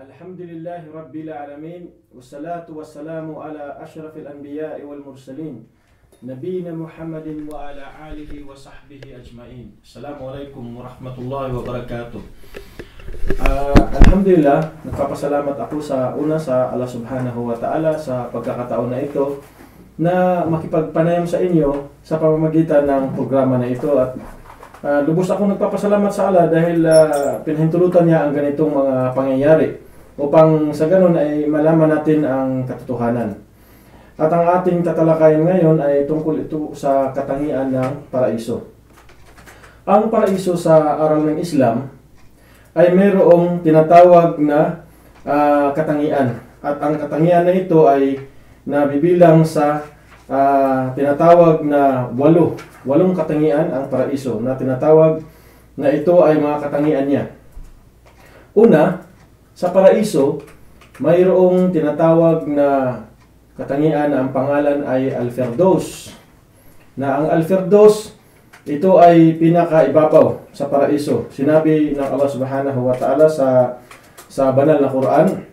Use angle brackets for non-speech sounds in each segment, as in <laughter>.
الحمد لله رب العالمين والصلاة والسلام على أشرف الأنبياء والمرسلين نبينا محمد وعلى آله وصحبه أجمعين السلام عليكم ورحمة الله وبركاته Ah, Alhamdulillah, nagpapasalamat ako sa una sa Allah Subhanahu wa Ta'ala sa pagkakataon na ito na makipagpanayam sa inyo sa pamamagitan ng programa na ito at ah, lubos akong nagpapasalamat sa Allah dahil uh, pinahintulutan niya ang ganitong mga pangyayari upang sa ganun ay malaman natin ang katotohanan. At ang ating tatalakayin ngayon ay tungkol ito sa katangian ng paraiso. Ang paraiso sa aral ng Islam ay mayroong tinatawag na ah, katangian. At ang katangian na ito ay nabibilang sa ah, tinatawag na walo. Walong katangian ang paraiso na tinatawag na ito ay mga katangian niya. Una, sa paraiso, mayroong tinatawag na katangian na ang pangalan ay Alferdos. Na ang Alferdos, ito ay pinakaibabaw sa paraiso. Sinabi ng Allah Subhanahu wa Ta'ala sa sa banal na Quran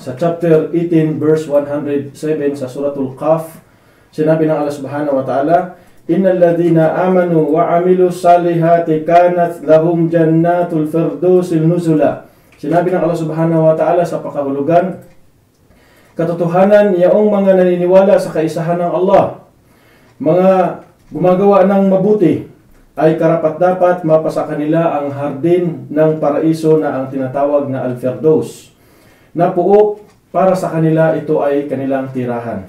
sa chapter 18 verse 107 sa suratul Qaf. Sinabi ng Allah Subhanahu wa Ta'ala, Innal ladhina amanu wa amilu salihati kanat lahum jannatul firdausil nuzula. Sinabi ng Allah Subhanahu wa Ta'ala sa pakahulugan, katotohanan yaong mga naniniwala sa kaisahan ng Allah, mga gumagawa ng mabuti, ay karapat-dapat mapasa kanila ang hardin ng paraiso na ang tinatawag na Al-Firdaus, na puok para sa kanila ito ay kanilang tirahan.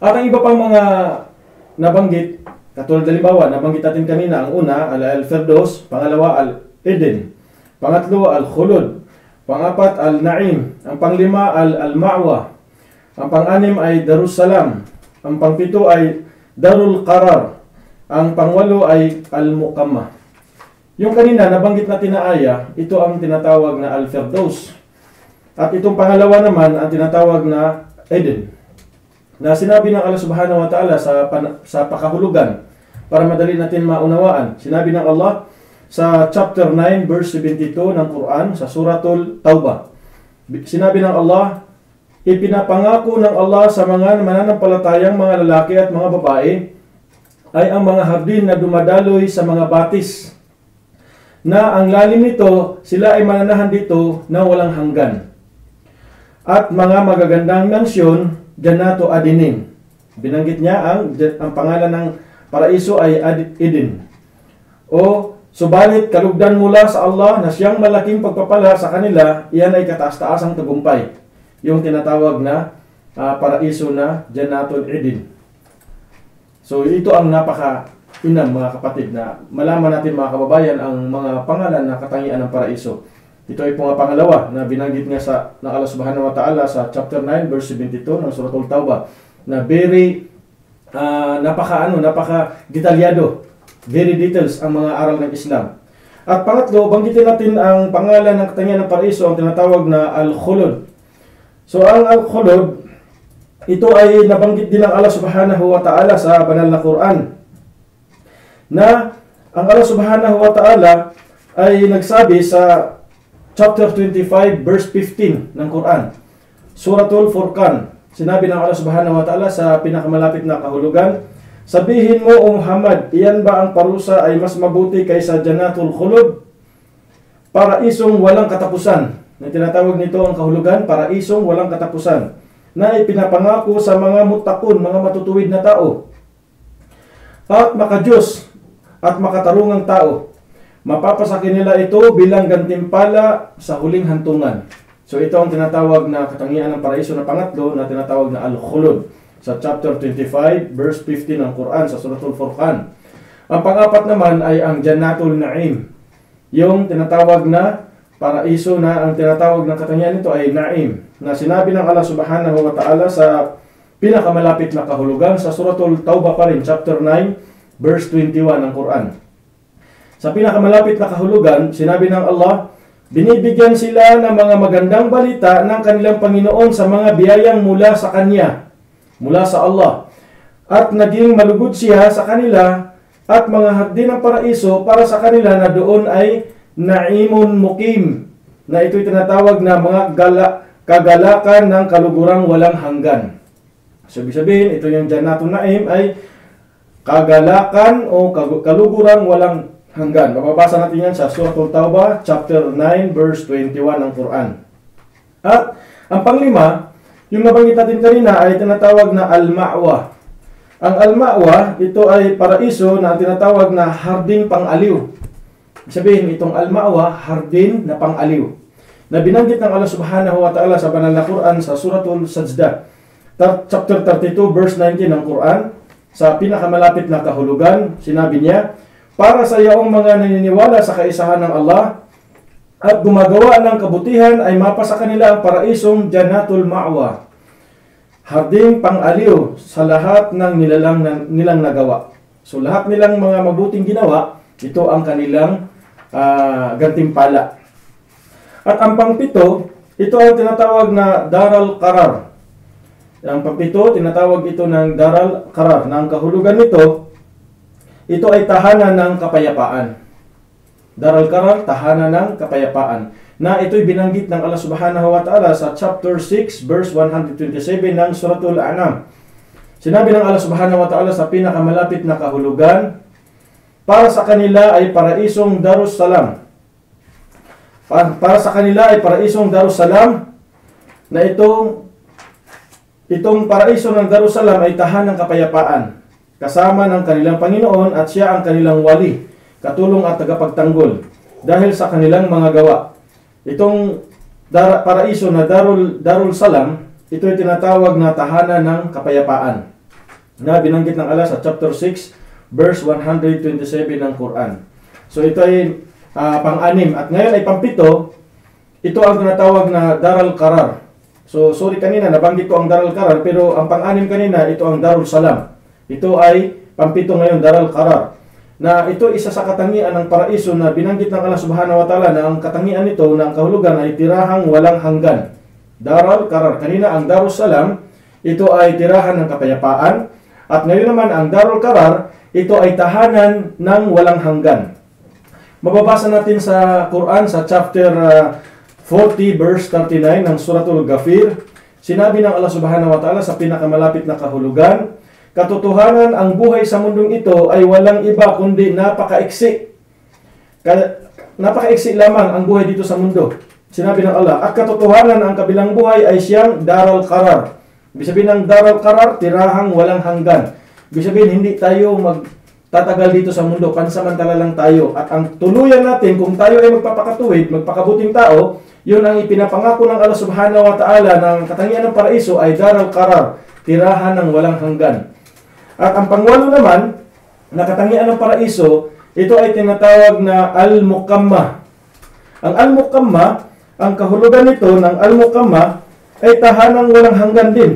At ang iba pang mga nabanggit, katulad halimbawa, nabanggit natin kanina, ang una, Al-Firdaus, pangalawa, Al-Eden, pangatlo, Al-Khulud, pangapat, Al-Naim, ang panglima, Al-Al-Ma'wa, ang panganim ay Darussalam, ang pangpito ay Darul Qarar, ang pangwalo ay Al-Muqamma. Yung kanina, nabanggit natin na aya, ito ang tinatawag na Al-Firdaus. At itong pangalawa naman, ang tinatawag na Eden. Na sinabi ng Allah Subhanahu wa Ta'ala sa, sa pakahulugan, para madali natin maunawaan. Sinabi ng Allah sa chapter 9, verse 72 ng Quran, sa suratul Taubah. Sinabi ng Allah, Ipinapangako ng Allah sa mga mananampalatayang mga lalaki at mga babae ay ang mga hardin na dumadaloy sa mga batis na ang lalim nito, sila ay mananahan dito na walang hanggan. At mga magagandang mansyon, Janato Adinim. Binanggit niya ang, ang pangalan ng paraiso ay Ad-. O, subalit kalugdan mula sa Allah na siyang malaking pagpapala sa kanila, iyan ay kataas-taasang tagumpay. Yung tinatawag na ah, paraiso na Janatul Eden. So ito ang napaka inam mga kapatid na malaman natin mga kababayan ang mga pangalan na katangian ng paraiso. Ito ay nga pangalawa na binanggit nga sa ng Allah Ta'ala sa chapter 9 verse 72 ng suratul Tauba na very ah, napaka ano napaka detalyado very details ang mga aral ng Islam. At pangatlo, banggitin natin ang pangalan ng katangian ng paraiso ang tinatawag na Al-Khulud. So ang Al-Khulud ito ay nabanggit din ng Allah Subhanahu wa Ta'ala sa banal na Quran. Na ang Allah Subhanahu wa Ta'ala ay nagsabi sa chapter 25 verse 15 ng Quran. Suratul Furqan. Sinabi ng Allah Subhanahu wa Ta'ala sa pinakamalapit na kahulugan, Sabihin mo, O Muhammad, iyan ba ang parusa ay mas mabuti kaysa Janatul Khulud? Paraisong walang katapusan. Na tinatawag nito ang kahulugan, paraisong walang katapusan na ipinapangako sa mga mutakon, mga matutuwid na tao. At makajos at makatarungang tao. Mapapasakin nila ito bilang gantimpala sa huling hantungan. So ito ang tinatawag na katangian ng paraiso na pangatlo na tinatawag na Al-Khulud sa chapter 25 verse 15 ng Quran sa Suratul Furqan. Ang pangapat naman ay ang Jannatul Naim. Yung tinatawag na paraiso na ang tinatawag ng katangian nito ay Naim na sinabi ng Allah Subhanahu wa Ta'ala sa pinakamalapit na kahulugan sa Suratul Tauba pa rin, chapter 9, verse 21 ng Quran. Sa pinakamalapit na kahulugan, sinabi ng Allah, Binibigyan sila ng mga magandang balita ng kanilang Panginoon sa mga biyayang mula sa Kanya, mula sa Allah. At naging malugod siya sa kanila at mga hagdi ng paraiso para sa kanila na doon ay naimun mukim na ito'y tinatawag na mga gala, kagalakan ng kalugurang walang hanggan. So, sabihin, ito yung Janatun Naim ay kagalakan o kalugurang walang hanggan. Mababasa natin yan sa Suratul Tawbah, chapter 9, verse 21 ng Quran. At ang panglima, yung nabanggit natin kanina ay tinatawag na Al-Ma'wa. Ang Al-Ma'wa, ito ay paraiso na tinatawag na harding pang-aliw. Sabihin, itong Al-Ma'wa, hardin na pang-aliw. Na binanggit ng Allah Subhanahu wa Ta'ala sa banal na Quran sa Suratul Sajdah, tar- chapter 32, verse 19 ng Quran, sa pinakamalapit na kahulugan, sinabi niya, para sa iyong mga naniniwala sa kaisahan ng Allah at gumagawa ng kabutihan ay mapa sa kanila ang paraisong Janatul Ma'wa. Harding pang-aliw sa lahat ng nilalang nilang nagawa. So lahat nilang mga mabuting ginawa, ito ang kanilang ah, gantimpala. At ang pangpito, ito ang tinatawag na Daral Qarar. Ang pangpito, tinatawag ito ng Daral Qarar. Na ang kahulugan nito, ito ay tahanan ng kapayapaan. Daral Qarar, tahanan ng kapayapaan. Na ito'y binanggit ng Allah Subhanahu wa Ta'ala sa chapter 6, verse 127 ng Suratul An'am. Sinabi ng Allah Subhanahu wa Ta'ala sa pinakamalapit na kahulugan, para sa kanila ay paraisong Darussalam. Pa- Para sa kanila ay paraisong Darussalam na itong itong paraiso ng Darussalam ay tahan ng kapayapaan kasama ng kanilang Panginoon at siya ang kanilang wali, katulong at tagapagtanggol dahil sa kanilang mga gawa. Itong dar- paraiso na Darul Darul Salam, ito ay tinatawag na tahanan ng kapayapaan na binanggit ng Allah sa chapter 6 verse 127 ng Quran. So ito ay ah, pang-anim at ngayon ay pang-pito. Ito ang tinatawag na Darul Qarar. So sorry kanina nabanggit ko ang Darul Qarar pero ang pang-anim kanina ito ang Darul Salam. Ito ay pang-pito ngayon Darul Qarar na ito isa sa katangian ng paraiso na binanggit ng Allah Subhanahu wa Ta'ala na ang katangian nito na ang kahulugan ay tirahang walang hanggan. Darul Qarar. Kanina ang Darul Salam, ito ay tirahan ng kapayapaan. At ngayon naman ang Darul Qarar, ito ay tahanan ng walang hanggan. Mababasa natin sa Quran sa chapter ah, 40 verse 39 ng Suratul Ghafir. Sinabi ng Allah Subhanahu wa Ta'ala sa pinakamalapit na kahulugan, Katotohanan ang buhay sa mundong ito ay walang iba kundi napakaiksi. Ka- napakaiksi lamang ang buhay dito sa mundo. Sinabi ng Allah, at katotohanan ang kabilang buhay ay siyang daral karar. Ibig sabihin ng daral karar, tirahang walang hanggan. Ibig sabihin, hindi tayo magtatagal dito sa mundo, pansamantala lang tayo. At ang tuluyan natin, kung tayo ay magpapakatuwid, magpakabuting tao, yun ang ipinapangako ng Allah Subhanahu wa Ta'ala ng katangian ng paraiso ay daral karar, tirahan ng walang hanggan. At ang pangwalo naman, na katangian ng paraiso, ito ay tinatawag na al-mukamma. Ang al-mukamma, ang kahulugan nito ng al-mukamma ay tahanang walang hanggan din.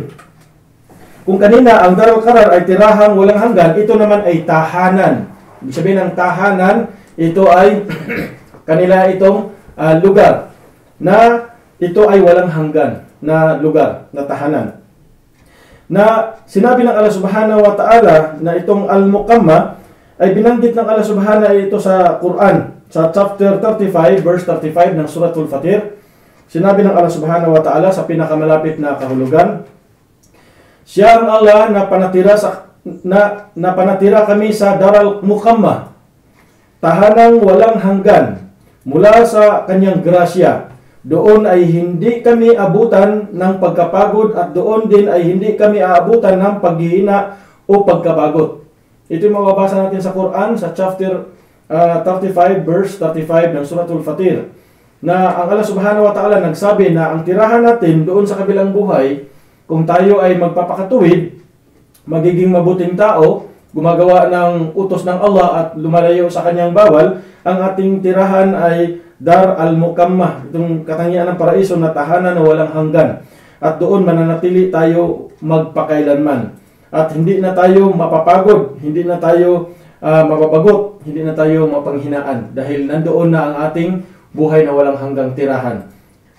Kung kanina ang Darul Qarar ay tirahang walang hanggan, ito naman ay tahanan. Ibig sabihin ng tahanan, ito ay <clears throat> kanila itong ah, lugar na ito ay walang hanggan na lugar, na tahanan. Na sinabi ng Allah Subhanahu wa Ta'ala na itong Al-Muqamma ay binanggit ng Allah Subhanahu ito sa Quran sa chapter 35 verse 35 ng Suratul Fatir. Sinabi ng Allah Subhanahu wa Ta'ala sa pinakamalapit na kahulugan, Siya ang Allah na panatira sa na, na panatira kami sa Daral Muqamma, tahanang walang hanggan mula sa kanyang grasya. Doon ay hindi kami abutan ng pagkapagod at doon din ay hindi kami aabutan ng paghihina o pagkabagot. Ito yung mababasa natin sa Quran sa chapter ah, 35 verse 35 ng Suratul Fatir na ang Allah Subhanahu wa Ta'ala nagsabi na ang tirahan natin doon sa kabilang buhay kung tayo ay magpapakatuwid, magiging mabuting tao, gumagawa ng utos ng Allah at lumalayo sa kanyang bawal, ang ating tirahan ay Dar al-Mukammah, itong katangian ng paraiso na tahanan na walang hanggan. At doon mananatili tayo magpakailanman. At hindi na tayo mapapagod, hindi na tayo ah, mapapagot, hindi na tayo mapanghinaan dahil nandoon na ang ating buhay na walang hanggang tirahan.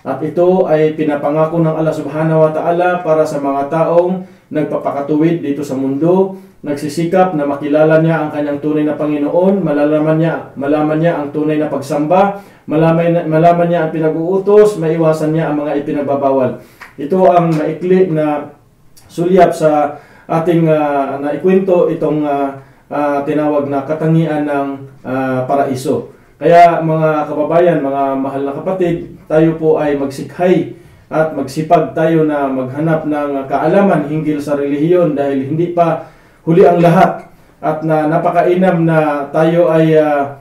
At ito ay pinapangako ng Allah Subhanahu wa Ta'ala para sa mga taong nagpapakatuwid dito sa mundo, nagsisikap na makilala niya ang kanyang tunay na Panginoon, malalaman niya, malaman niya ang tunay na pagsamba, malaman, malaman niya ang pinag-uutos, maiwasan niya ang mga ipinagbabawal. Ito ang maikli na sulyap sa ating uh, naikwento itong uh, uh, tinawag na katangian ng uh, paraiso. Kaya mga kababayan, mga mahal na kapatid, tayo po ay magsikhay at magsipag tayo na maghanap ng kaalaman hinggil sa relihiyon dahil hindi pa huli ang lahat at na napakainam na tayo ay uh,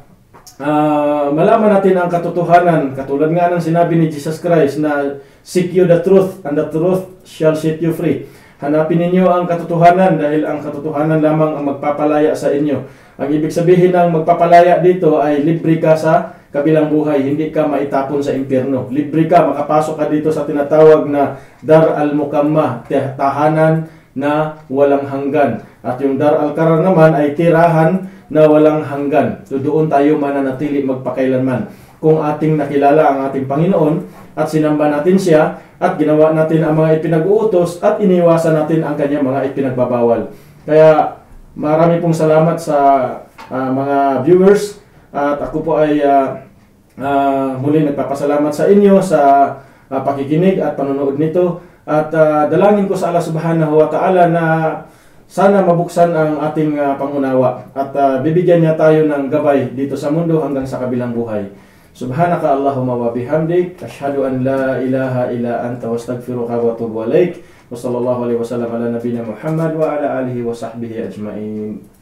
uh, malaman natin ang katotohanan katulad nga ng sinabi ni Jesus Christ na seek you the truth and the truth shall set you free. Hanapin ninyo ang katotohanan dahil ang katotohanan lamang ang magpapalaya sa inyo. Ang ibig sabihin ng magpapalaya dito ay libre ka sa kabilang buhay, hindi ka maitapon sa impyerno. Libre ka, makapasok ka dito sa tinatawag na Dar al-Mukamma, tahanan na walang hanggan. At yung Dar al-Karar naman ay tirahan na walang hanggan. So doon tayo mananatili magpakailanman. Kung ating nakilala ang ating Panginoon at sinamba natin siya at ginawa natin ang mga ipinag-uutos at iniwasan natin ang kanyang mga ipinagbabawal. Kaya Marami pong salamat sa uh, mga viewers at ako po ay uh, uh, muli nagpapasalamat sa inyo sa uh, pakikinig at panonood nito at uh, dalangin ko sa Allah Subhanahu wa Ta'ala na sana mabuksan ang ating uh, pangunawa at uh, bibigyan niya tayo ng gabay dito sa mundo hanggang sa kabilang buhay. سبحانك اللهم وبحمدك أشهد أن لا إله إلا أنت وأستغفرك وأتوب إليك وصلى الله عليه وسلم على نبينا محمد وعلى آله وصحبه أجمعين.